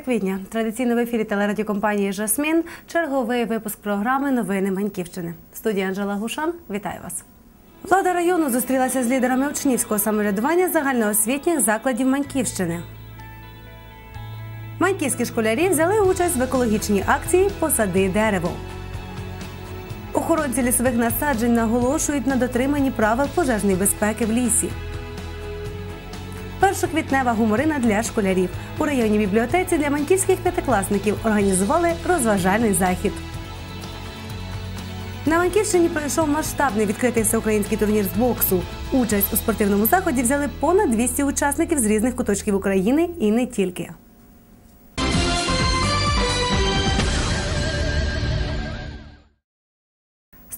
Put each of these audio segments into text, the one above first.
Четвер, 6 квітня. Традиційно в ефірі телерадіокомпанії Жасмін. Черговий випуск програми Новини Маньківщини. В студії Анжела Гушан. Вітаю вас. Влада району зустрілася з лідерами учнівського самоврядування загальноосвітніх закладів Маньківщини. Маньківські школярі взяли участь в екологічній акції Посади дерево. Охоронці лісових насаджень наголошують на дотриманні правил пожежної безпеки в лісі. Першоквітнева гуморина для школярів. У районній бібліотеці для маньківських п'ятикласників організували розважальний захід. На Маньківщині пройшов масштабний відкритий всеукраїнський турнір з боксу. Участь у спортивному заході взяли понад 200 учасників з різних куточків України і не тільки.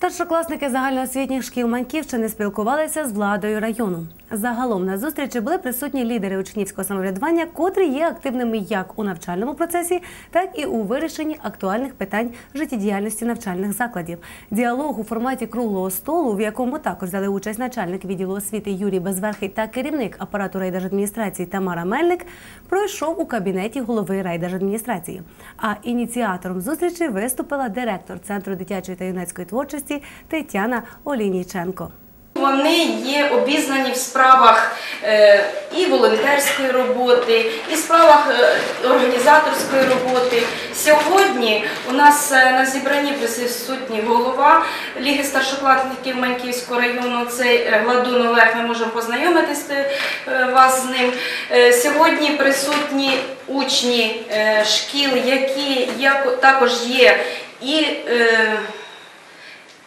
Старшокласники загальноосвітніх шкіл Маньківщини спілкувалися з владою району. Загалом на зустрічі були присутні лідери учнівського самоврядування, котрі є активними як у навчальному процесі, так і у вирішенні актуальних питань життєдіяльності навчальних закладів. Діалог у форматі круглого столу, в якому також взяли участь начальник відділу освіти Юрій Безверхий та керівник апарату райдержадміністрації Тамара Мельник, пройшов у кабінеті голови райдержадміністрації. А ініціатором зустрічі виступила директор центру дитячої та юнацької творчості Тетяна Олінійченко. Вони є обізнані в справах е, і волонтерської роботи, і справах е, організаторської роботи. Сьогодні у нас е, на зібранні присутній голова Ліги старшокласників Маньківського району. Це Гладун Олег. Ми можемо познайомитись е, вас з ним. Сьогодні присутні учні шкіл, які також є і.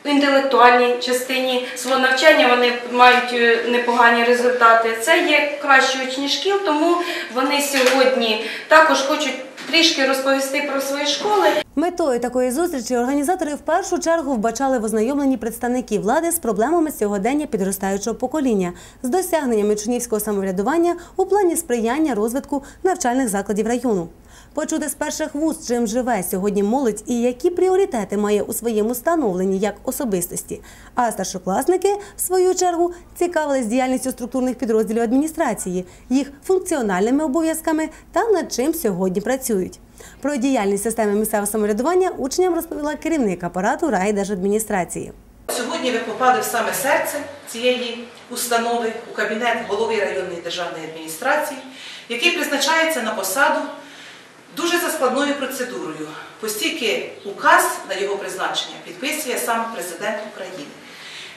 В інтелектуальній частині свого навчання вони мають е, непогані результати. Це є кращі учні шкіл, тому вони сьогодні також хочуть трішки розповісти про свої школи. Метою такої зустрічі організатори в першу чергу вбачали в ознайомленні представників влади з проблемами сьогодення підростаючого покоління, з досягненнями учнівського самоврядування у плані сприяння розвитку навчальних закладів району. Почути з перших вуст, чим живе сьогодні молодь і які пріоритети має у своєму становленні як особистості. А старшокласники, в свою чергу, цікавились діяльністю структурних підрозділів адміністрації, їх функціональними обов'язками та над чим сьогодні працюють. Про діяльність системи місцевого самоврядування учням розповіла керівник апарату райдержадміністрації. Сьогодні ви попали в саме серце цієї установи у кабінет голови районної державної адміністрації, який призначається на посаду дуже за складною процедурою, оскільки указ на його призначення підписує сам президент України.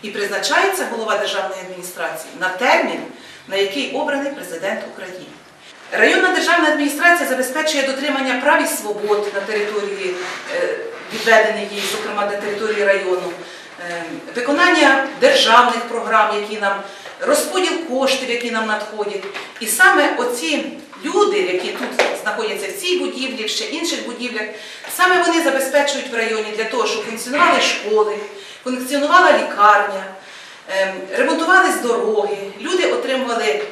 І призначається голова державної адміністрації на термін, на який обраний президент України. Районна державна адміністрація забезпечує дотримання прав і свобод на території е, відведеної їй, зокрема на території району, е, виконання державних програм, які нам розподіл коштів, які нам надходять. І саме оці люди, які тут знаходяться в цій будівлі, ще інших будівлях, саме вони забезпечують в районі для того, щоб функціонували школи, функціонувала лікарня, ем, ремонтувались дороги, люди отримували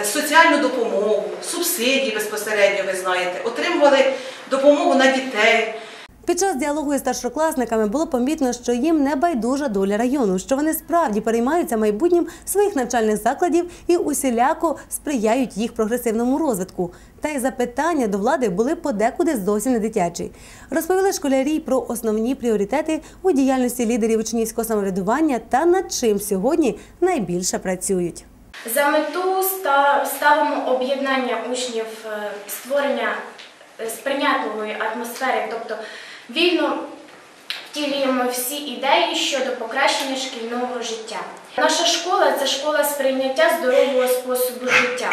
е, соціальну допомогу, субсидії безпосередньо, ви знаєте, отримували допомогу на дітей. Під час діалогу із старшокласниками було помітно, що їм не байдужа доля району, що вони справді переймаються майбутнім своїх навчальних закладів і усіляко сприяють їх прогресивному розвитку. Та й запитання до влади були подекуди зовсім не дитячі. Розповіли школярі про основні пріоритети у діяльності лідерів учнівського самоврядування та над чим сьогодні найбільше працюють. За мету ста- ставимо об'єднання учнів, е, створення е, сприйнятливої атмосфери, тобто вільно втілюємо всі ідеї щодо покращення шкільного життя. Наша школа це школа сприйняття здорового способу життя.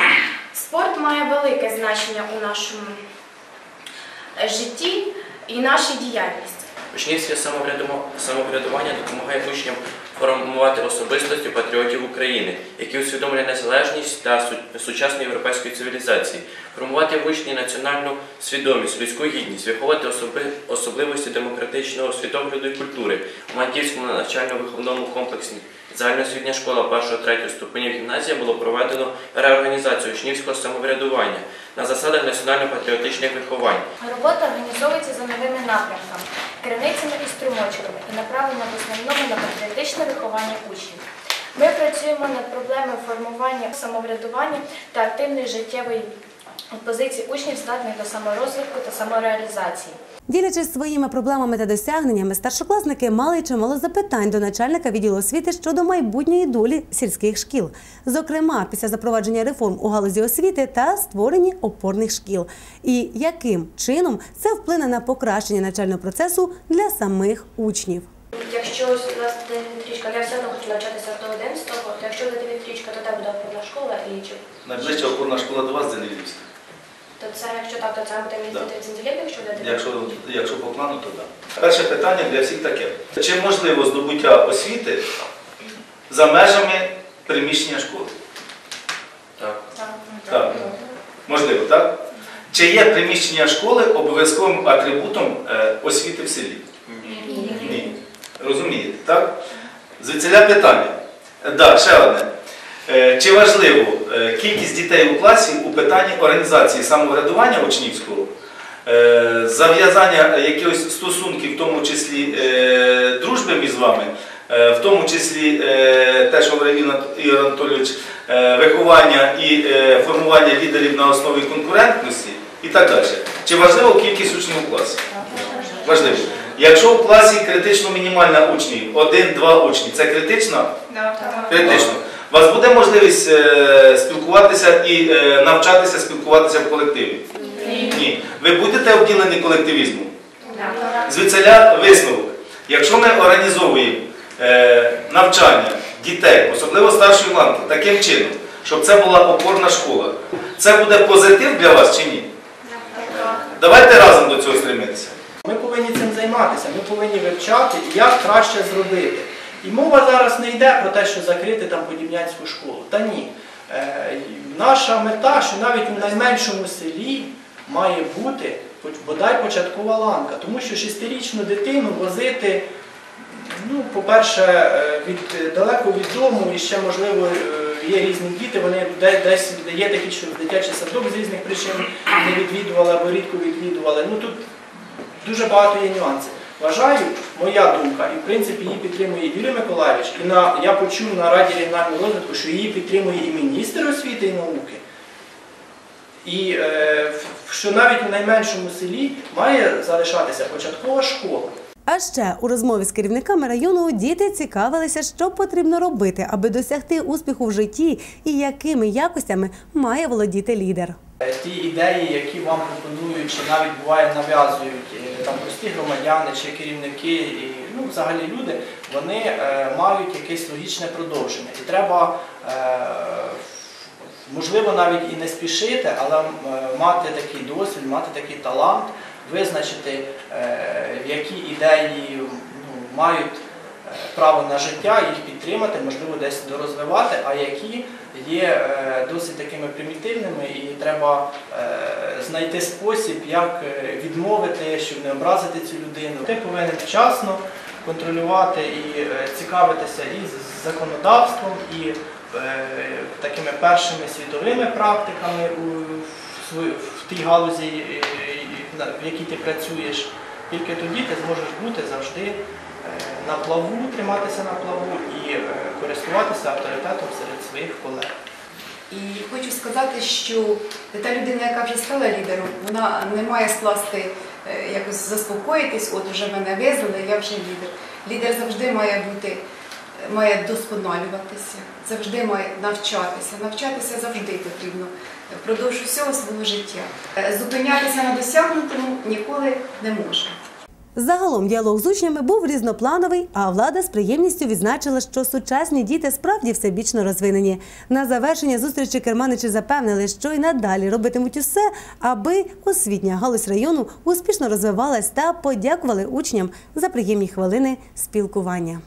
Спорт має велике значення у нашому е, житті і нашій діяльності. Учнівське самоврядування допомагає учням формувати особистості патріотів України, які усвідомлюють незалежність та су- сучасну європейської цивілізації, формувати в учні національну свідомість, людську гідність, виховати особливості демократичного світогляду і культури у Маньківському навчально-виховному комплексі. Загальноосвітня школа 1-3 ступенів гімназія було проведено реорганізацію учнівського самоврядування на засадах національно-патріотичних виховань. Робота організовується за новими напрямками, криницями і струмочками і направлена в основному на патріотичне виховання учнів. Ми працюємо над проблемою формування самоврядування та активної життєвої позиції учнів здатних до саморозвитку та самореалізації. Ділячись своїми проблемами та досягненнями, старшокласники мали чимало запитань до начальника відділу освіти щодо майбутньої долі сільських шкіл, зокрема після запровадження реформ у галузі освіти та створення опорних шкіл, і яким чином це вплине на покращення навчального процесу для самих учнів. Якщо ось у нас дев'ятирічка, я все одно хочу навчатися до 11, то якщо за дев'ятирічка, то тебе буде опорна школа і чи Найближча опорна школа до вас Зеленівська. то це якщо так, то це буде місце 30 літ, якщо буде Якщо, якщо по плану, то так. Перше питання для всіх таке. Чи можливо здобуття освіти за межами приміщення школи? Так. Так. Можливо, так? Чи є приміщення школи обов'язковим атрибутом е, освіти в селі? Розумієте, так? Звідсіля питання. Так, ще одне. Е, Чи важливо е, кількість дітей у класі у питанні організації самоврядування учнівського, е, зав'язання якихось стосунків, в тому числі е, дружби між вами, е, в тому числі е, те, що говорив Ігор Анатолійович, е, виховання і е, формування лідерів на основі конкурентності і так далі. Чи важливо кількість учнів у класі? Важливо. Якщо в класі критично мінімальна учнів, один-два учні, це критично? Критично. У вас буде можливість е, спілкуватися і е, навчатися спілкуватися в колективі? Ні. Ви будете обділені колективізмом? Звідсиля висновок. Якщо ми організовуємо е, навчання дітей, особливо старшої ланки, таким чином, щоб це була опорна школа, це буде позитив для вас чи ні? Давайте разом до цього стремитися. Ми повинні цим займатися, ми повинні вивчати, як краще зробити. І мова зараз не йде про те, що закрити там подібнянську школу. Та ні. Е, наша мета, що навіть у найменшому селі має бути бодай початкова ланка. Тому що шестирічну дитину возити, ну, по-перше, е, від, далеко від дому, і ще, можливо, е, є різні діти, вони де- десь є такі, що в дитячий садок з різних причин не відвідували або рідко відвідували. Ну, тут дуже багато є нюансів. Вважаю, моя думка, і в принципі її підтримує Юрій Миколаївич, і на, я почув на Раді регіонального розвитку, що її підтримує і міністр освіти і науки. І е, що навіть у найменшому селі має залишатися початкова школа. А ще у розмові з керівниками району діти цікавилися, що потрібно робити, аби досягти успіху в житті і якими якостями має володіти лідер. Е, Ті ідеї, які вам пропонують, чи навіть буває нав'язують е, там прості громадяни чи керівники, і ну, взагалі люди, вони е, мають якесь логічне продовження. І треба, е, можливо, навіть і не спішити, але е, мати такий досвід, мати такий талант, визначити, е, які ідеї ну, мають право на життя, їх підтримати, можливо, десь дорозвивати, а які є е, досить такими примітивними, і треба е, знайти спосіб, як е, відмовити, щоб не образити цю людину. Ти повинен вчасно контролювати і цікавитися і законодавством, і такими першими світовими практиками в, тій галузі, в якій ти працюєш. Тільки тоді ти зможеш бути завжди на плаву, триматися на плаву і е, користуватися авторитетом серед своїх колег. І хочу сказати, що та людина, яка вже стала лідером, вона не має скласти е, якось заспокоїтись, от вже мене визнали, я вже лідер. Лідер завжди має бути, має досконалюватися, завжди має навчатися. Навчатися завжди потрібно впродовж всього свого життя. Е, Зупинятися на досягнутому ніколи не можна. Загалом діалог з учнями був різноплановий, а влада з приємністю відзначила, що сучасні діти справді всебічно розвинені. На завершення зустрічі керманичі запевнили, що й надалі робитимуть усе, аби освітня галузь району успішно розвивалась та подякували учням за приємні хвилини спілкування.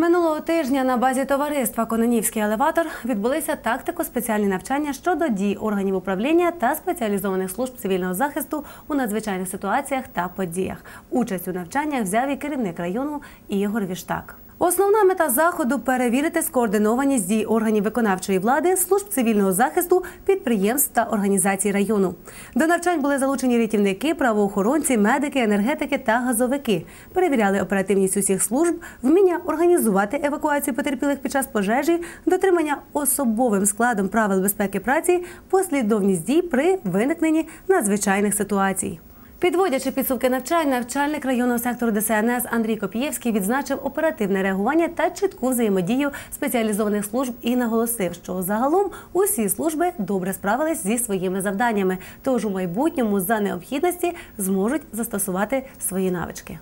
Минулого тижня на базі товариства Кононівський елеватор відбулися тактико-спеціальні навчання щодо дій органів управління та спеціалізованих служб цивільного захисту у надзвичайних ситуаціях та подіях. Участь у навчаннях взяв і керівник району Ігор Віштак. Основна мета заходу перевірити скоординованість дій органів виконавчої влади, служб цивільного захисту, підприємств та організацій району. До навчань були залучені рятівники, правоохоронці, медики, енергетики та газовики. Перевіряли оперативність усіх служб, вміння організувати евакуацію потерпілих під час пожежі, дотримання особовим складом правил безпеки праці, послідовність дій при виникненні надзвичайних ситуацій. Підводячи підсумки навчань, навчальник районного сектору ДСНС Андрій Копієвський відзначив оперативне реагування та чітку взаємодію спеціалізованих служб і наголосив, що загалом усі служби добре справились зі своїми завданнями, тож у майбутньому за необхідності зможуть застосувати свої навички.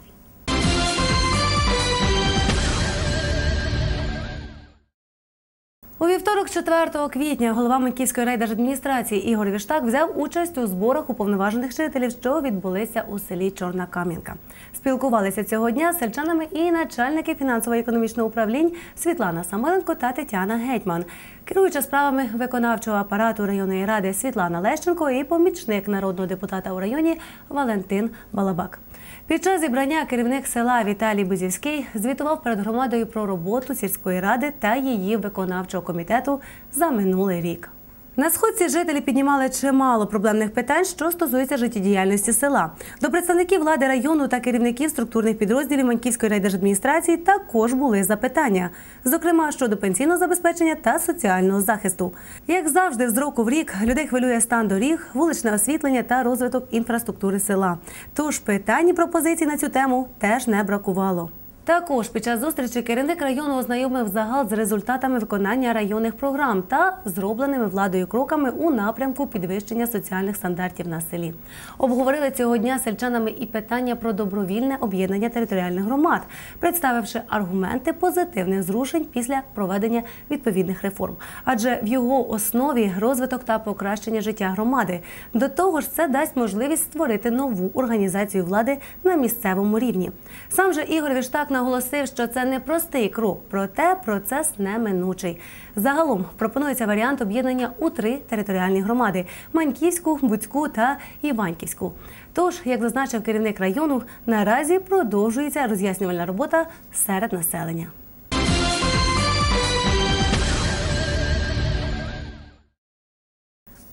У вівторок, 4 квітня, голова Маньківської райдержадміністрації Ігор Віштак взяв участь у зборах уповноважених жителів, що відбулися у селі Чорна Кам'янка. Спілкувалися цього дня з сельчанами і начальники фінансово-економічного управлінь Світлана Самиленко та Тетяна Гетьман. Керуюча справами виконавчого апарату районної ради Світлана Лещенко і помічник народного депутата у районі Валентин Балабак. Під час зібрання керівник села Віталій Бузівський звітував перед громадою про роботу сільської ради та її виконавчого комітету за минулий рік. На сходці жителі піднімали чимало проблемних питань, що стосуються життєдіяльності села. До представників влади району та керівників структурних підрозділів Маньківської райдержадміністрації також були запитання, зокрема щодо пенсійного забезпечення та соціального захисту. Як завжди, з року в рік людей хвилює стан доріг, вуличне освітлення та розвиток інфраструктури села. Тож питань і пропозицій на цю тему теж не бракувало. Також під час зустрічі керівник району ознайомив загал з результатами виконання районних програм та зробленими владою кроками у напрямку підвищення соціальних стандартів на селі. Обговорили цього дня сельчанами і питання про добровільне об'єднання територіальних громад, представивши аргументи позитивних зрушень після проведення відповідних реформ. Адже в його основі розвиток та покращення життя громади. До того ж, це дасть можливість створити нову організацію влади на місцевому рівні. Сам же Ігор Віштак наголосив, що це не простий крок, проте процес неминучий. Загалом пропонується варіант об'єднання у три територіальні громади: Маньківську, Буцьку та Іваньківську. Тож, як зазначив керівник району, наразі продовжується роз'яснювальна робота серед населення.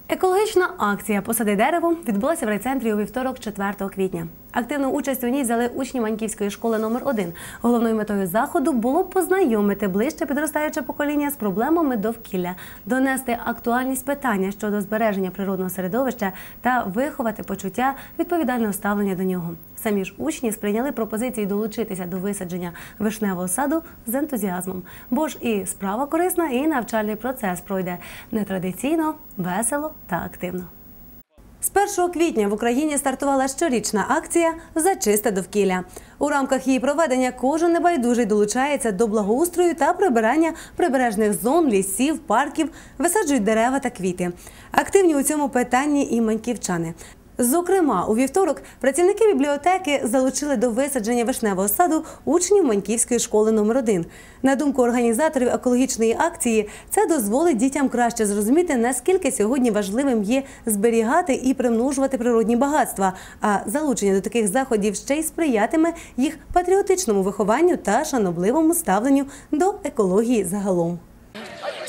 Екологічна акція Посади дерево відбулася в райцентрі у вівторок, 4 квітня. Активну участь у ній взяли учні Маньківської школи номер 1 Головною метою заходу було познайомити ближче підростаюче покоління з проблемами довкілля, донести актуальність питання щодо збереження природного середовища та виховати почуття відповідального ставлення до нього. Самі ж учні сприйняли пропозиції долучитися до висадження вишневого саду з ентузіазмом, бо ж і справа корисна, і навчальний процес пройде нетрадиційно, весело та активно. З 1 квітня в Україні стартувала щорічна акція за чисте довкілля. У рамках її проведення кожен небайдужий долучається до благоустрою та прибирання прибережних зон, лісів, парків, висаджують дерева та квіти. Активні у цьому питанні і маньківчани. Зокрема, у вівторок працівники бібліотеки залучили до висадження вишневого саду учнів Маньківської школи номер 1 На думку організаторів екологічної акції, це дозволить дітям краще зрозуміти, наскільки сьогодні важливим є зберігати і примножувати природні багатства. А залучення до таких заходів ще й сприятиме їх патріотичному вихованню та шанобливому ставленню до екології загалом.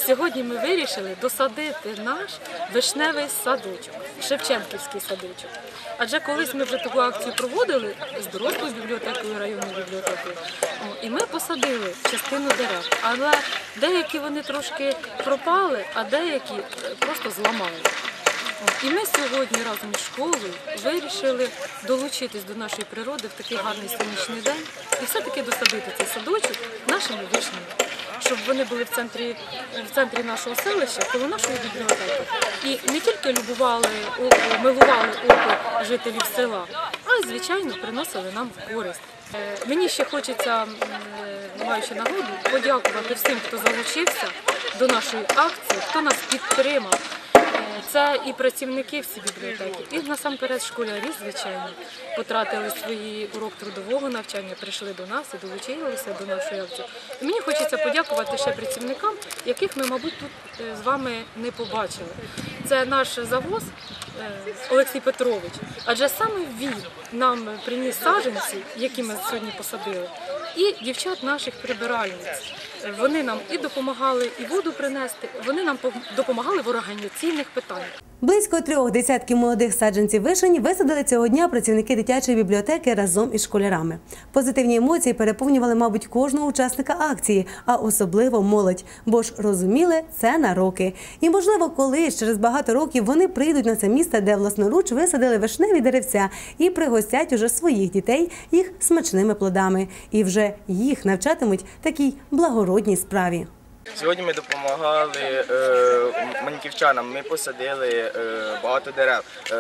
Сьогодні ми вирішили досадити наш вишневий садочок, Шевченківський садочок. Адже колись ми вже таку акцію проводили з дорослою бібліотекою, районною бібліотекою, і ми посадили частину дерев. Але деякі вони трошки пропали, а деякі е, просто зламали. І ми сьогодні разом із школою вирішили долучитись до нашої природи в такий гарний сонячний день і все-таки досадити цей садочок нашими вишнями щоб вони були в центрі, в центрі нашого селища, коло нашої бібліотеки. І не тільки любували око, милували око жителів села, а й, звичайно, приносили нам користь. Е, Мені ще хочеться, е, маючи нагоду, подякувати всім, хто залучився до нашої акції, хто нас підтримав. Це і працівники всі бібліотеки, і насамперед школярі, звичайно, потратили свої урок трудового навчання, прийшли до нас і долучилися до нашої акції. Мені хочеться подякувати ще працівникам, яких ми, мабуть, тут е, з вами не побачили. Це наш завоз е, Олексій Петрович, адже саме він нам приніс саджанці, які ми сьогодні посадили. і дівчат наших прибиральниць. Вони нам і допомагали і воду принести, вони нам пом- допомагали в організаційних питаннях. Близько трьох десятків молодих саджанців вишень висадили цього дня працівники дитячої бібліотеки разом із школярами. Позитивні емоції переповнювали, мабуть, кожного учасника акції, а особливо молодь, бо ж розуміли, це на роки. І можливо, колись через багато років вони прийдуть на це місце, де власноруч висадили вишневі деревця і пригостять уже своїх дітей їх смачними плодами. І вже їх навчатимуть такій благородній справі. Сьогодні ми допомагали е, маньківчанам. Ми посадили е, багато дерев. Е,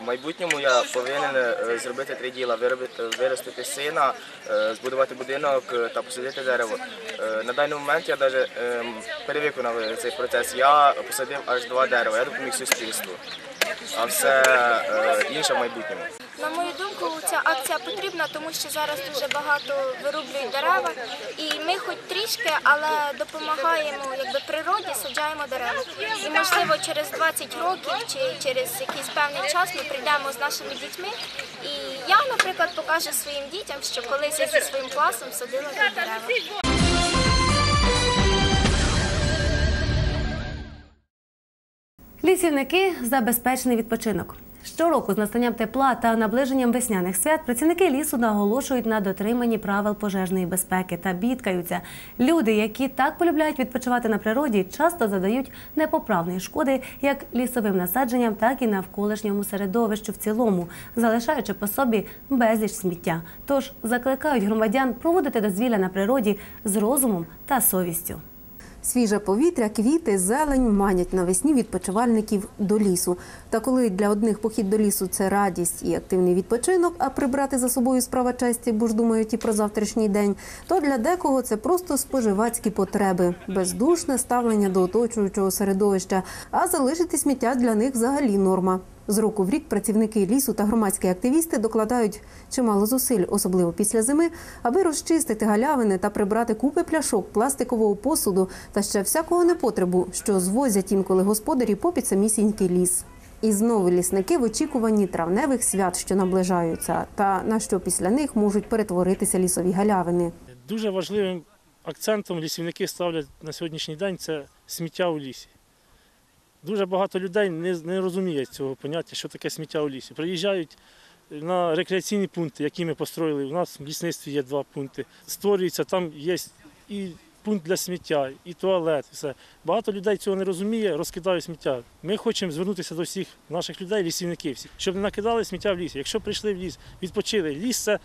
в майбутньому я повинен е, зробити три діла: виробити, виростити сина, е, збудувати будинок е, та посадити дерево. Е, на даний момент я навіть е, перевиконав цей процес. Я посадив аж два дерева. Я допоміг суспільству, а все е, інше в майбутньому. На мою думку, ця акція потрібна, тому що зараз дуже багато вирублюють дерева, і ми хоч трішки, але допомагаємо якби природі, саджаємо дерева. І можливо через 20 років чи через якийсь певний час ми прийдемо з нашими дітьми. І я, наприклад, покажу своїм дітям, що колись я зі своїм класом садила тут дерева. Лісівники за безпечний відпочинок. Щороку з настанням тепла та наближенням весняних свят працівники лісу наголошують на дотриманні правил пожежної безпеки та бідкаються. Люди, які так полюбляють відпочивати на природі, часто задають непоправної шкоди як лісовим насадженням, так і навколишньому середовищу в цілому, залишаючи по собі безліч сміття. Тож закликають громадян проводити дозвілля на природі з розумом та совістю. Свіже повітря, квіти, зелень манять навесні відпочивальників до лісу. Та коли для одних похід до лісу це радість і активний відпочинок, а прибрати за собою справа честі, бо ж думають і про завтрашній день, то для декого це просто споживацькі потреби, бездушне ставлення до оточуючого середовища, а залишити сміття для них взагалі норма. З року в рік працівники лісу та громадські активісти докладають чимало зусиль, особливо після зими, аби розчистити галявини та прибрати купи пляшок, пластикового посуду та ще всякого непотребу, що звозять інколи господарі попід самісінький ліс. І знову лісники в очікуванні травневих свят, що наближаються, та на що після них можуть перетворитися лісові галявини. Дуже важливим акцентом лісівники ставлять на сьогоднішній день це сміття у лісі. Дуже багато людей не, не розуміють цього поняття, що таке сміття у лісі. Приїжджають на рекреаційні пункти, які ми построїли. У нас в лісництві є два пункти. Створюється, там є і пункт для сміття, і туалет. Все. Багато людей цього не розуміє, розкидають сміття. Ми хочемо звернутися до всіх наших людей, лісівників, щоб не накидали сміття в лісі. Якщо прийшли в ліс, відпочили. Ліс це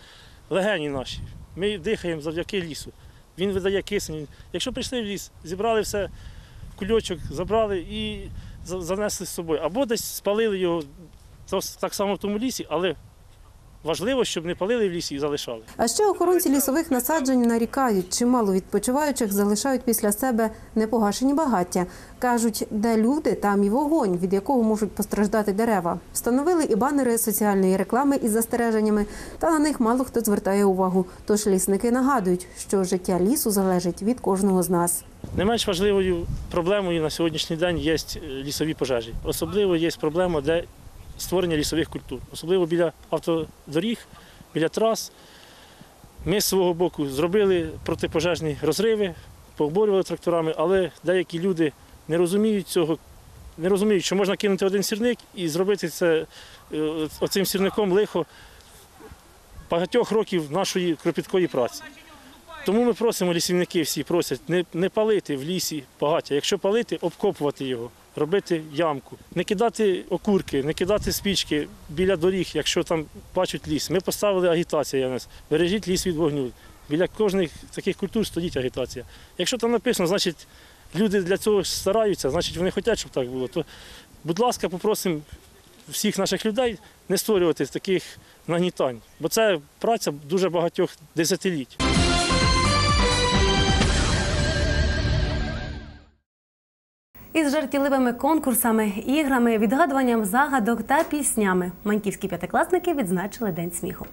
легені наші. Ми дихаємо завдяки лісу. Він видає кисень. Якщо прийшли в ліс, зібрали все кульочок, забрали і занесли з собою. Або десь спалили його так само в тому лісі, але важливо, щоб не палили в лісі і залишали. А ще охоронці лісових насаджень нарікають, чимало відпочиваючих залишають після себе непогашені багаття. Кажуть, де люди, там і вогонь, від якого можуть постраждати дерева. Встановили і банери соціальної реклами із застереженнями, та на них мало хто звертає увагу. Тож лісники нагадують, що життя лісу залежить від кожного з нас. Не менш важливою проблемою на сьогоднішній день є лісові пожежі. Особливо є проблема для створення лісових культур, особливо біля автодоріг, біля трас. Ми з свого боку зробили протипожежні розриви, пооборювали тракторами, але деякі люди не розуміють цього, не розуміють, що можна кинути один сірник і зробити це е, оцим сірником лихо багатьох років нашої кропіткої праці. Тому ми просимо лісівники всі просять не, не палити в лісі багаття. Якщо палити, обкопувати його, робити ямку, не кидати окурки, не кидати спічки біля доріг, якщо там бачать ліс. Ми поставили агітацію. я нас, Бережіть ліс від вогню. Біля кожних таких культур стоїть агітація. Якщо там написано, значить люди для цього стараються, значить вони хочуть, щоб так було. То, будь ласка, попросимо всіх наших людей не створювати таких нагнітань, бо це праця дуже багатьох десятиліть. Із жартівливими конкурсами, іграми, відгадуванням загадок та піснями маньківські п'ятикласники відзначили День сміху.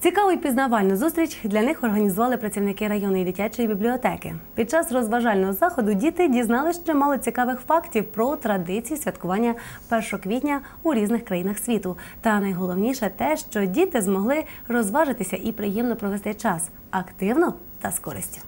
Цікаву і пізнавальну зустріч для них організували працівники районної дитячої бібліотеки. Під час розважального заходу діти дізналися чимало цікавих фактів про традиції святкування 1 квітня у різних країнах світу. Та найголовніше те, що діти змогли розважитися і приємно провести час, активно та з користю.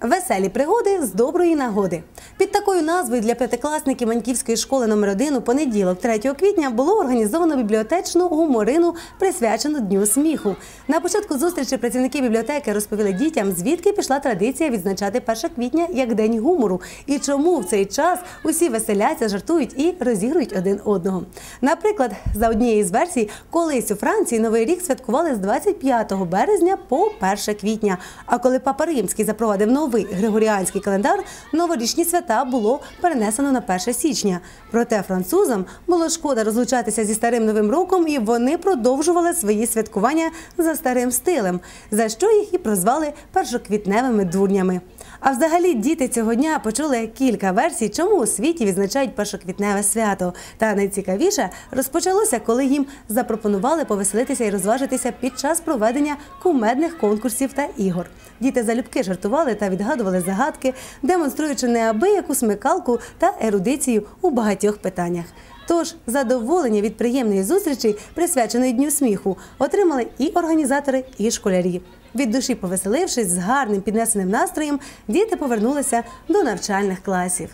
Веселі пригоди з доброї нагоди. Під такою назвою для п'ятикласників Маньківської школи номер 1 у понеділок, 3 квітня, було організовано бібліотечну гуморину, присвячену Дню сміху. На початку зустрічі працівники бібліотеки розповіли дітям, звідки пішла традиція відзначати 1 квітня як День гумору і чому в цей час усі веселяться, жартують і розігрують один одного. Наприклад, за однією з версій, колись у Франції новий рік святкували з 25 березня по 1 квітня. А коли Папа Римський запровадив новий григоріанський календар, новорічні свята було перенесено на 1 січня. Проте французам було шкода розлучатися зі старим новим роком, і вони продовжували свої святкування за старим стилем, за що їх і прозвали першоквітневими дурнями. А взагалі діти цього дня почули кілька версій, чому у світі відзначають першоквітневе свято. Та найцікавіше розпочалося, коли їм запропонували повеселитися і розважитися під час проведення кумедних конкурсів та ігор. Діти залюбки жартували та відгадували загадки, демонструючи неабияку смикалку та ерудицію у багатьох питаннях. Тож задоволення від приємної зустрічі, присвяченої дню сміху, отримали і організатори, і школярі. Від душі повеселившись з гарним піднесеним настроєм, діти повернулися до навчальних класів.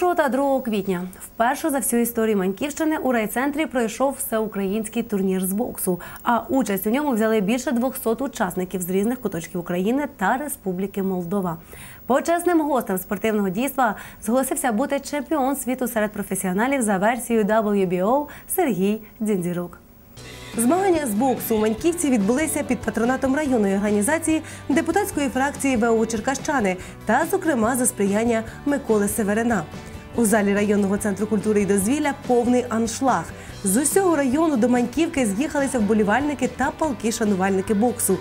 1 та 2 квітня вперше за всю історію Маньківщини у райцентрі пройшов всеукраїнський турнір з боксу. А участь у ньому взяли більше 200 учасників з різних куточків України та Республіки Молдова. Почесним гостем спортивного дійства зголосився бути чемпіон світу серед професіоналів за версією WBO Сергій Дзіндзірук. Змагання з боксу у Маньківці відбулися під патронатом районної організації депутатської фракції ВО Черкащани та, зокрема, за сприяння Миколи Северина. У залі районного центру культури і дозвілля повний аншлаг. З усього району до Маньківки з'їхалися вболівальники та палки-шанувальники боксу.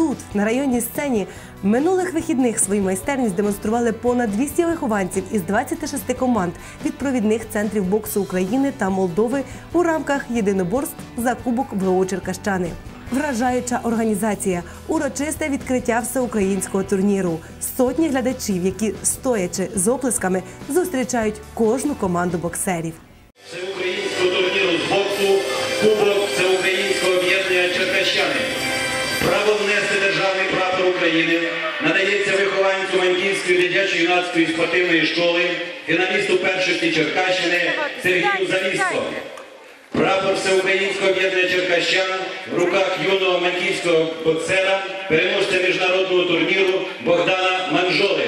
Тут, на районній сцені, минулих вихідних свою майстерність демонстрували понад 200 вихованців із 26 команд від провідних центрів боксу України та Молдови у рамках єдиноборств за Кубок ВО Черкащани. Вражаюча організація, урочисте відкриття всеукраїнського турніру, сотні глядачів, які стоячи з оплесками, зустрічають кожну команду боксерів. Дитячо-юнацької спортивної школи, фіналісту першості Черкащини Сергію Заліско. Прапор Всеукраїнського об'єднання Черкащан в руках юного маньківського боксера, переможця міжнародного турніру Богдана Манжоли.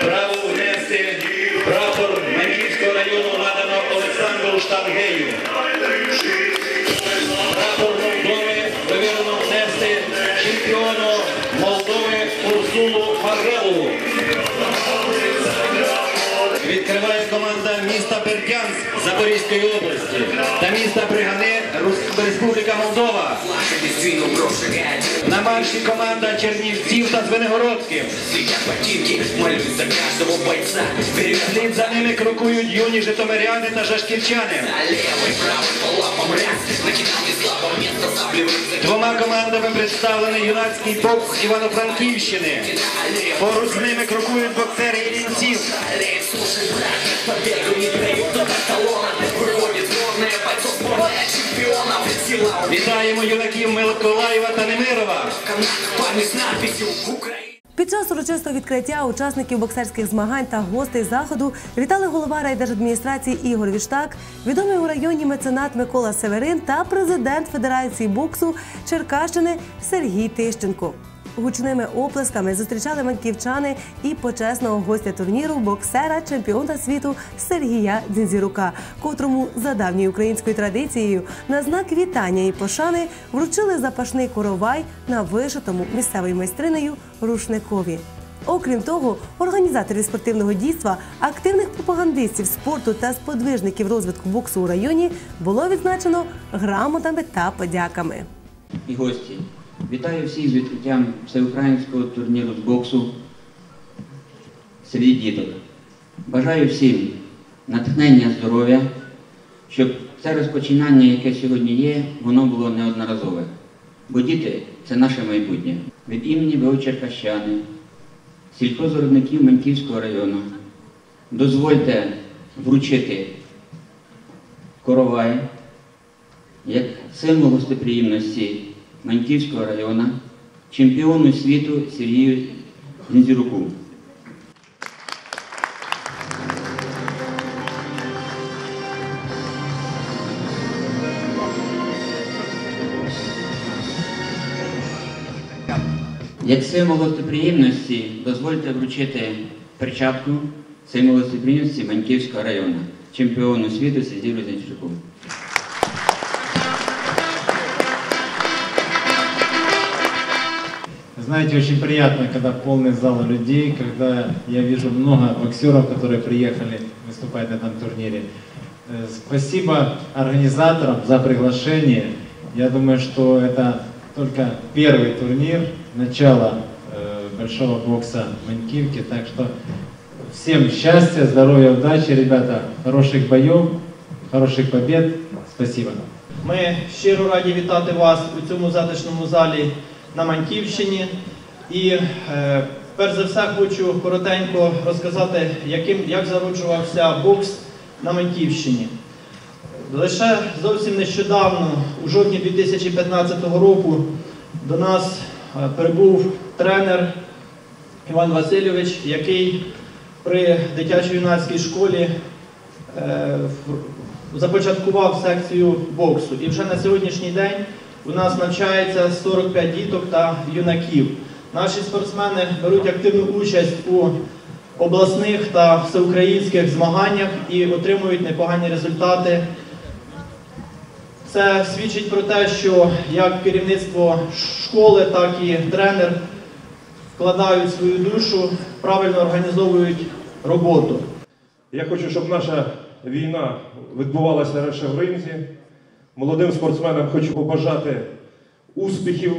Право внести прапор Маньківського району надано Олександру Штангею. Запорізької області та міста Бригани Республіка Молдова. На марші команда Чернівців та Звенигородки. Слід за ними крокують юні житомиряни та жашківчани. Двома командами представлений юнацький бокс Івано-Франківщини. Поруч з ними крокують боксери Іллінців. Вітаємо юнаків Миколаєва та Немирова. Під час урочистого відкриття учасників боксерських змагань та гостей заходу вітали голова райдержадміністрації Ігор Віштак, відомий у районі меценат Микола Северин та президент Федерації боксу Черкащини Сергій Тищенко. Гучними оплесками зустрічали маньківчани і почесного гостя турніру боксера чемпіона світу Сергія Дзінзірука, котрому за давньою українською традицією на знак вітання і пошани вручили запашний коровай на вишитому місцевою майстринею рушникові. Окрім того, організаторів спортивного дійства, активних пропагандистів спорту та сподвижників розвитку боксу у районі було відзначено грамотами та подяками. і гості. Вітаю всіх з відкриттям всеукраїнського турніру з боксу серед діток. Бажаю всім натхнення, здоров'я, щоб це розпочинання, яке сьогодні є, воно було неодноразове. Бо діти це наше майбутнє. Від імені ВО Черкащани сільхозвиробників Маньківського району. Дозвольте вручити коровай як символ гостеприємності Маньківського району чемпіону світу Сергію Зінзіруку. Як символ гостеприємності дозвольте вручити перчатку символ гостеприємності Маньківського району, чемпіону світу Сидіру Зінчуку. Знаете, очень приятно, когда полный зал людей, когда я вижу много боксеров, которые приехали выступать на этом турнире. Э, Спасибо организаторам за приглашение. Я думаю, что это только первый турнир, начало э, большого бокса в Манькивке. Так что всем счастья, здоровья, удачи, ребята, хороших боев, хороших побед. Спасибо. Ми щиро раді вітати вас у цьому затишному залі На Маньківщині. І е, перш за все хочу коротенько розказати, яким, як зароджувався бокс на Маньківщині. Лише зовсім нещодавно, у жовтні 2015 року, до нас е, прибув тренер Іван Васильович, який при дитячо-юнацькій школі е, започаткував секцію боксу. І вже на сьогоднішній день у нас навчається 45 діток та юнаків. Наші спортсмени беруть активну участь у обласних та всеукраїнських змаганнях і отримують непогані результати. Це свідчить про те, що як керівництво школи, так і тренер вкладають свою душу, правильно організовують роботу. Я хочу, щоб наша війна відбувалася лише в ринзі. Молодим спортсменам хочу побажати успіхів.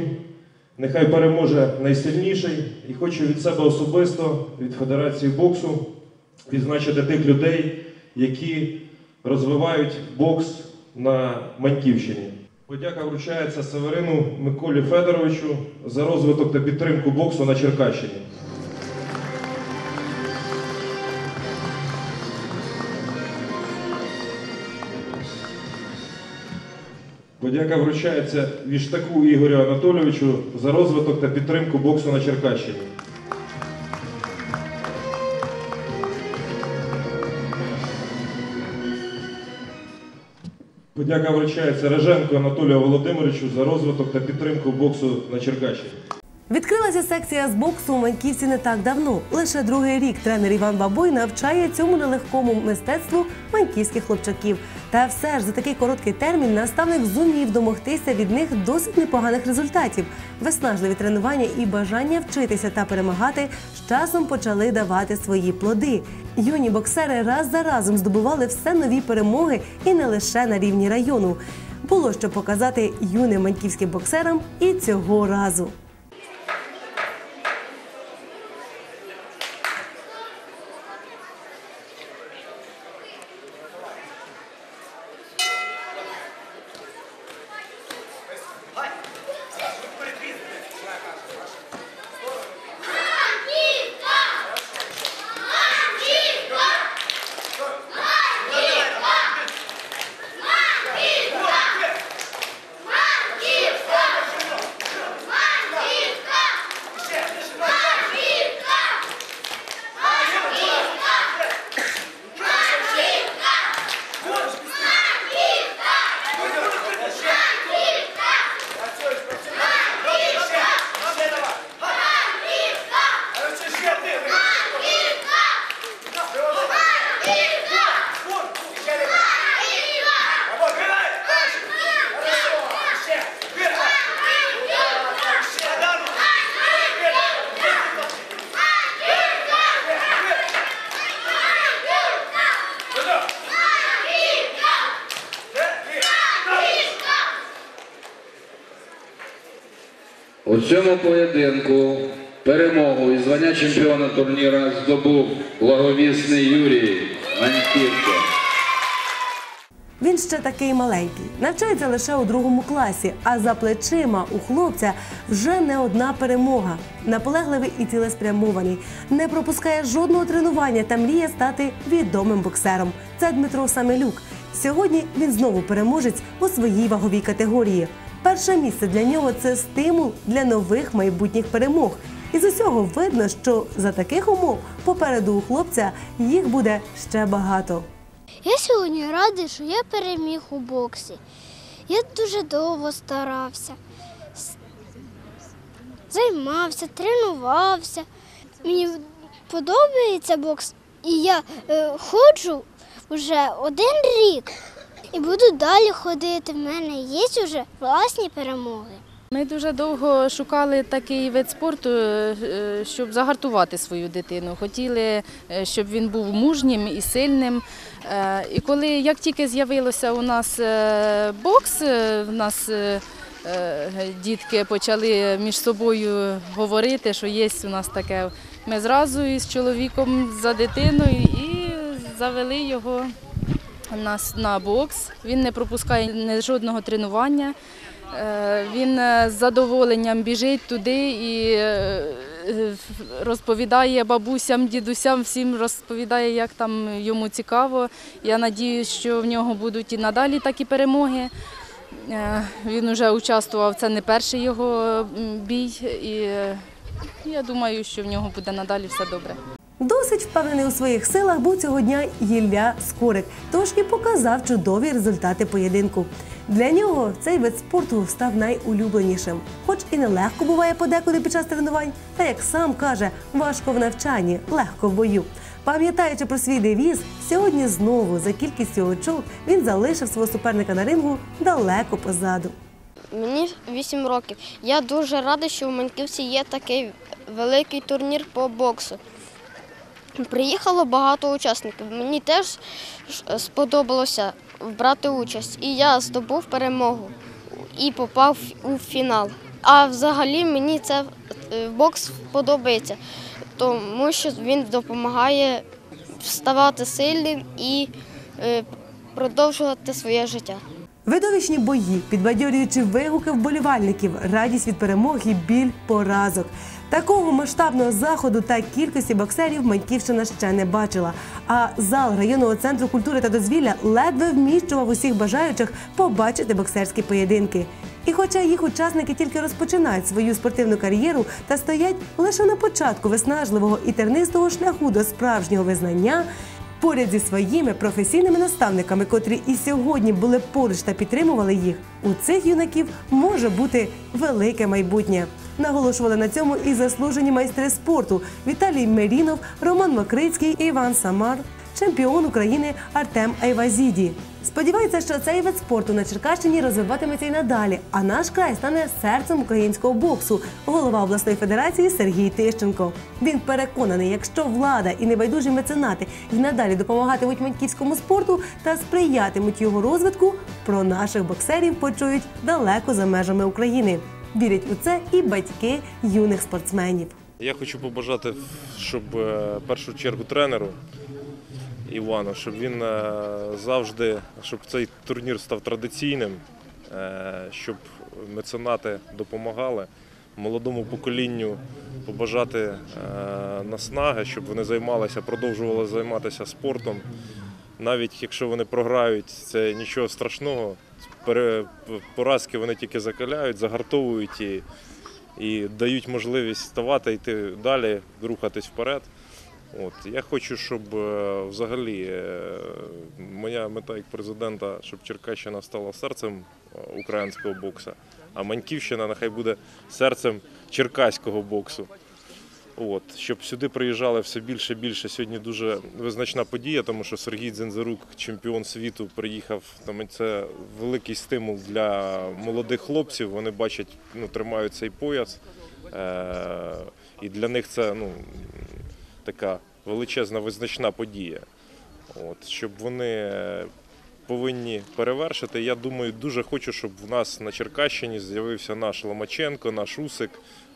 Нехай переможе найсильніший. І хочу від себе особисто, від Федерації боксу, відзначити тих людей, які розвивають бокс на Маньківщині. Подяка вручається Северину Миколі Федоровичу за розвиток та підтримку боксу на Черкащині. Подяка вручається Віштаку Ігорю Анатолійовичу за розвиток та підтримку боксу на Черкащині. Подяка вручається Реженку Анатолію Володимировичу за розвиток та підтримку боксу на Черкащині. Відкрилася секція з боксу у Маньківці не так давно. Лише другий рік тренер Іван Бабой навчає цьому нелегкому мистецтву маньківських хлопчаків. Та все ж за такий короткий термін наставник зумів домогтися від них досить непоганих результатів. Виснажливі тренування і бажання вчитися та перемагати з часом почали давати свої плоди. Юні боксери раз за разом здобували все нові перемоги і не лише на рівні району. Було що показати юним маньківським боксерам і цього разу. У цьому поєдинку перемогу і звання чемпіона турніра здобув благовісний Юрій Маньківка. Він Він ще такий маленький, навчається лише у другому класі, а за плечима у хлопця вже не одна перемога. Наполегливий і цілеспрямований, не пропускає жодного тренування та мріє стати відомим боксером. Це Дмитро Самелюк. Сьогодні він знову переможець у своїй ваговій категорії. Перше місце для нього це стимул для нових майбутніх перемог. І з усього видно, що за таких умов попереду у хлопця їх буде ще багато. Я сьогодні радий, що я переміг у боксі. Я дуже довго старався, займався, тренувався. Мені подобається бокс, і я е, ходжу вже один рік і буду далі ходити. В мене є вже власні перемоги. Ми дуже довго шукали такий вид спорту, е, щоб загартувати свою дитину. Хотіли, е, щоб він був мужнім і сильним. Е, І коли як тільки з'явилося у нас бокс, в нас дітки почали між собою говорити, що є у нас таке. Ми зразу із чоловіком за дитиною і завели його на, на бокс. Він не пропускає жодного тренування. Е, Він е, з задоволенням біжить туди і е, розповідає бабусям, дідусям, всім розповідає, як там йому цікаво. Я сподіваюся, що в нього будуть і надалі такі перемоги. Він вже участвував, це не перший його бій, і я думаю, що в нього буде надалі все добре. Досить впевнений у своїх силах був цього дня Єлля Скорик, тож і показав чудові результати поєдинку. Для нього цей вид спорту став найулюбленішим, хоч і нелегко буває подекуди під час тренувань, та як сам каже, важко в навчанні, легко в бою. Пам'ятаючи про свій девіз, сьогодні знову за кількістю очок він залишив свого суперника на рингу далеко позаду. Мені 8 років. Я дуже радий, що в Маньківці є такий великий турнір по боксу. Приїхало багато учасників. Мені теж сподобалося брати участь. І я здобув перемогу і попав у фінал. А взагалі мені це е, бокс подобається, тому що він допомагає ставати сильним і е, продовжувати своє життя. Видовищні бої, підбадьорюючи вигуки вболівальників, радість від перемог і біль поразок. Такого масштабного заходу та кількості боксерів Маньківщина ще не бачила. А зал районного центру культури та дозвілля ледве вміщував усіх бажаючих побачити боксерські поєдинки. І хоча їх учасники тільки розпочинають свою спортивну кар'єру та стоять лише на початку виснажливого і тернистого шляху до справжнього визнання, Поряд зі своїми професійними наставниками, котрі і сьогодні були поруч та підтримували їх, у цих юнаків може бути велике майбутнє. Наголошували на цьому і заслужені майстри спорту Віталій Мерінов, Роман Макрицький, Іван Самар, чемпіон України Артем Айвазіді. Сподівається, що цей вид спорту на Черкащині розвиватиметься і надалі, а наш край стане серцем українського боксу. Голова обласної федерації Сергій Тищенко. Він переконаний, якщо влада і небайдужі меценати і надалі допомагатимуть маньківському спорту та сприятимуть його розвитку, про наших боксерів почують далеко за межами України. Вірять у це і батьки юних спортсменів. Я хочу побажати, щоб е, в першу чергу тренеру Івану, щоб він е, завжди, щоб цей турнір став традиційним, е, щоб меценати допомагали молодому поколінню побажати наснаги, щоб вони займалися, продовжували займатися спортом. Навіть якщо вони програють, це нічого страшного. Поразки вони тільки закаляють, загартовують і, і дають можливість ставати, йти далі, рухатись вперед. От. Я хочу, щоб е, взагалі е, моя мета як президента, щоб Черкащина стала серцем е, українського боксу, а Маньківщина нехай буде серцем черкаського боксу. От, щоб сюди приїжджали все більше і більше. Сьогодні дуже визначна подія, тому що Сергій Дзензарук, чемпіон світу, приїхав. Тому це великий стимул для молодих хлопців. Вони бачать, ну, тримають цей пояс. Е- і для них це ну, така величезна визначна подія. От, щоб вони повинні перевершити. Я думаю, дуже хочу, щоб в нас на Черкащині з'явився наш Ломаченко, наш Усик,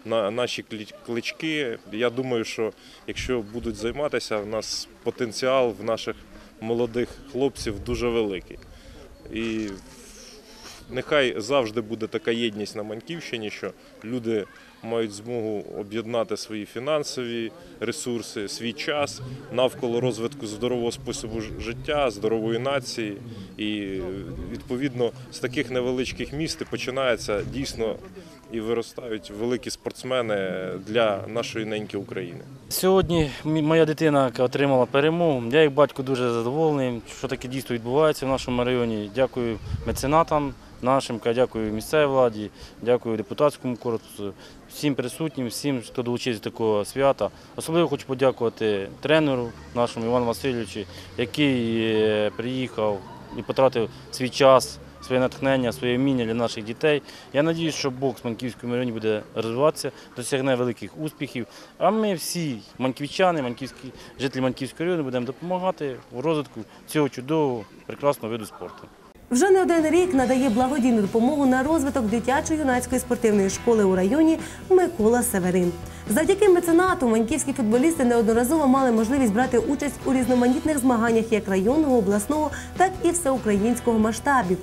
на, наші клички. Я думаю, що якщо будуть займатися, в нас потенціал в наших молодих хлопців дуже великий. І нехай завжди буде така єдність на Маньківщині, що люди мають змогу об'єднати свої фінансові ресурси, свій час навколо розвитку здорового способу життя, здорової нації. І відповідно з таких невеличких міст починається дійсно і виростають великі спортсмени для нашої неньки України. Сьогодні моя дитина яка отримала перемогу. Я як батько дуже задоволений, що таке дійство відбувається в нашому районі. Дякую меценатам нашим, дякую місцевій владі, дякую депутатському корпусу, всім присутнім, всім, хто долучився до такого свята. Особливо хочу подякувати тренеру нашому Івану Васильовичу, який е, приїхав і потратив свій час. Своє натхнення, своє вміння для наших дітей. Я сподіваюся, що бокс в Манківському районі буде розвиватися, досягне великих успіхів. А ми всі, манківчани, манківські, жителі Манківського району, будемо допомагати в розвитку цього чудового, прекрасного виду спорту. Вже не один рік надає благодійну допомогу на розвиток дитячо-юнацької спортивної школи у районі Микола Северин. Завдяки меценату маньківські футболісти неодноразово мали можливість брати участь у різноманітних змаганнях як районного, обласного, так і всеукраїнського масштабів.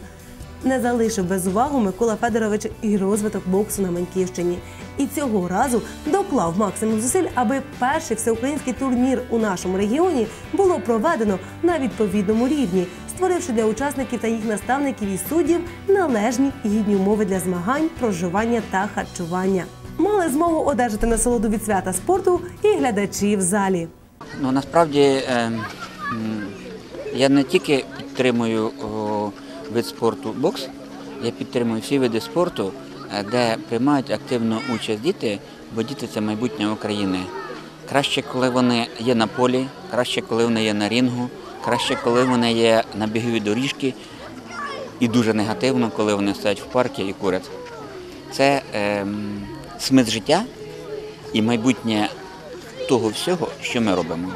Не залишив без уваги Микола Федорович і розвиток боксу на Маньківщині. І цього разу доклав максимум зусиль, аби перший всеукраїнський турнір у нашому регіоні було проведено на відповідному рівні, створивши для учасників та їх наставників і суддів належні гідні умови для змагань, проживання та харчування. Мали змогу одержати насолоду від свята спорту і глядачі в залі. Ну насправді е, я не тільки підтримую о, вид спорту бокс, я підтримую всі види спорту, е, де приймають активну участь діти, бо діти це майбутнє України. Краще, коли вони є на полі, краще, коли вони є на рінгу, краще, коли вони є на біговій доріжці, і дуже негативно, коли вони стоять в парку і курять. Це ем, смисл життя і майбутнє того всього, що ми робимо.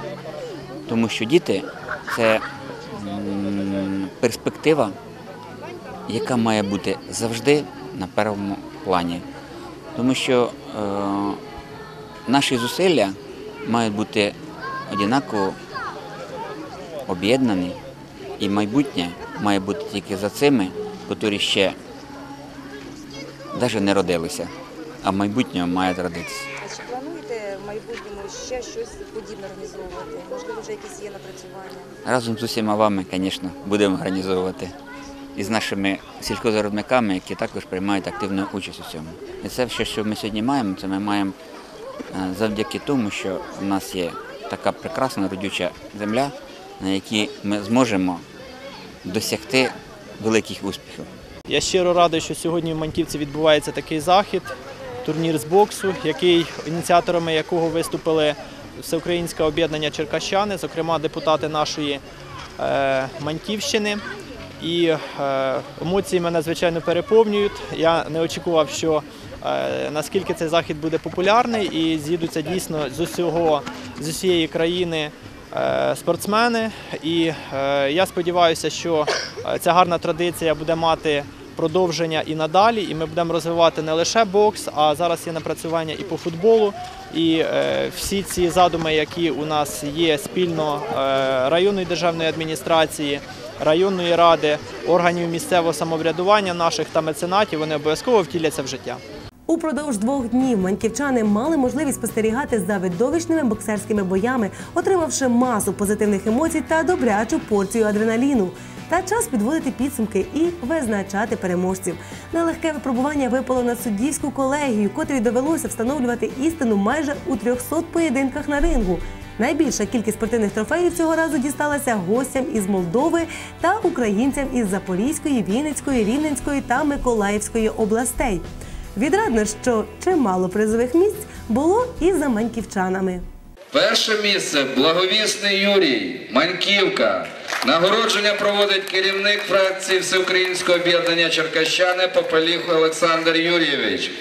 Тому що діти це перспектива, яка має бути завжди на першому плані. Тому що е, наші зусилля мають бути однаково об'єднані, і майбутнє має бути тільки за цими, які ще навіть не родилися, а майбутнє має родитися. А чи плануєте в майбутньому ще щось подібне організовувати? Можливо, вже якісь є напрацювання? Разом з усіма вами, звісно, будемо організовувати. І з нашими сільськозаробниками, які також приймають активну участь у цьому. І це все, що ми сьогодні маємо, це ми маємо е, завдяки тому, що у нас є така прекрасна родюча земля, на якій ми зможемо досягти великих успіхів. Я щиро радий, що сьогодні в Маньківці відбувається такий захід, турнір з боксу, який ініціаторами якого виступили Всеукраїнське об'єднання Черкащани, зокрема депутати нашої е, Маньківщини. І е, емоції мене звичайно переповнюють. Я не очікував, що е, наскільки цей захід буде популярний і з'їдуться дійсно з усього з усієї країни е, спортсмени. І я сподіваюся, що ця гарна традиція буде мати продовження і надалі. І ми будемо розвивати не лише бокс, а зараз є напрацювання і по футболу. І всі ці задуми, які у нас є спільно районної державної адміністрації, районної ради, органів місцевого самоврядування наших та меценатів, вони обов'язково втіляться в життя. Упродовж двох днів маньківчани мали можливість спостерігати за видовищними боксерськими боями, отримавши масу позитивних емоцій та добрячу порцію адреналіну. Та час підводити підсумки і визначати переможців. Нелегке випробування випало на суддівську колегію, котрій довелося встановлювати істину майже у 300 поєдинках на рингу. Найбільша кількість спортивних трофеїв цього разу дісталася гостям із Молдови та українцям із Запорізької, Вінницької, Рівненської та Миколаївської областей. Відрадно, що чимало призових місць було і за маньківчанами. Перше місце благовісний Юрій, Маньківка. Нагородження проводить керівник фракції Всеукраїнського об'єднання Черкащани Попеліх Олександр Юрійович.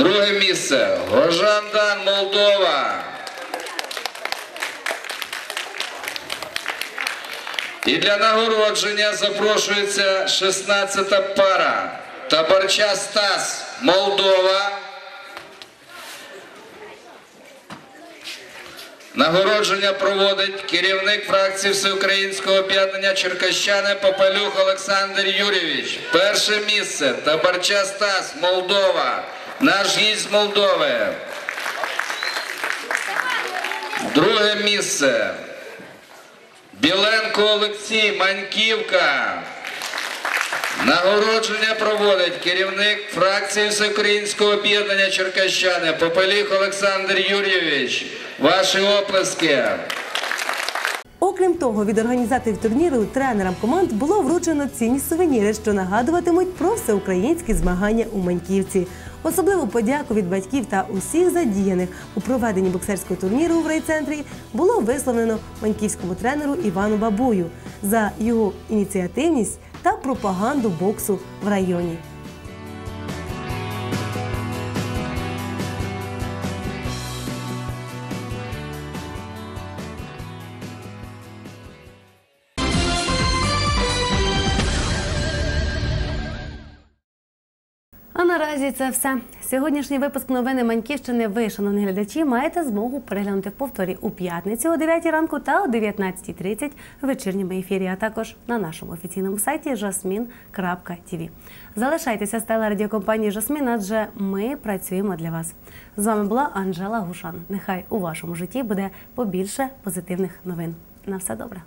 Друге місце Гожандан Молдова. І для нагородження запрошується 16-та пара. Табарча Стас Молдова. Нагородження проводить керівник фракції Всеукраїнського об'єднання Черкащани Попелюх Олександр Юрійович. Перше місце Табарча Стас, Молдова. Наш гість з Молдови. Друге місце. Біленко Олексій, Маньківка. Нагородження проводить керівник фракції Всеукраїнського об'єднання Черкащани Попеліх Олександр Юрійович. Ваші оплески. Окрім того, від організаторів турніру тренерам команд було вручено цінні сувеніри, що нагадуватимуть про всеукраїнські змагання у Маньківці. Особливу подяку від батьків та усіх задіяних у проведенні боксерського турніру в райцентрі було висловлено маньківському тренеру Івану Бабую за його ініціативність та пропаганду боксу в районі. Друзі, це все. Сьогоднішній випуск новини Маньківщини. Ви, шановні глядачі, маєте змогу переглянути в повторі у п'ятницю о 9 ранку та о 19.30 в вечірньому ефірі, а також на нашому офіційному сайті jasmin.tv. Залишайтеся з телерадіокомпанією Жасмін, адже ми працюємо для вас. З вами була Анжела Гушан. Нехай у вашому житті буде побільше позитивних новин. На все добре.